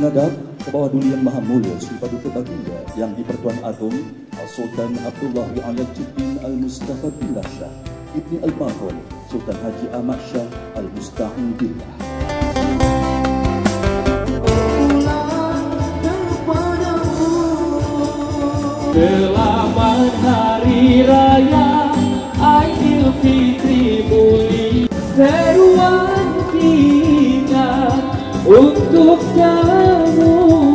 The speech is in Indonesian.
menghadap ke bawah duli yang maha mulia Sri Paduka Baginda yang di-Pertuan Agong Sultan Abdullah Al-Jiddin Al-Mustafa Billah Shah Ibni Al-Bahun Sultan Haji Ahmad Shah Al-Musta'in Billah Selamat Hari Raya Aidilfitri mulia Seruan kita untuk semua